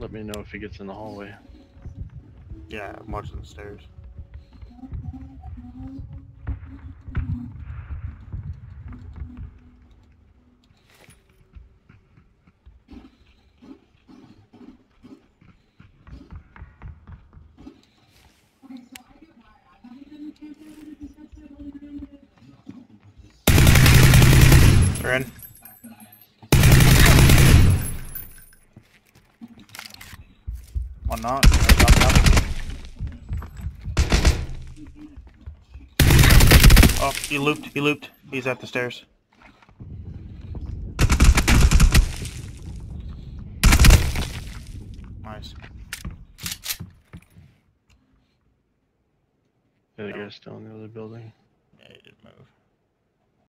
Let me know if he gets in the hallway. Yeah, I'm watching the stairs. They're in. One not. Oh, he looped. He looped. He's at the stairs. Nice. The other guy's still in the other building. Yeah, he did move.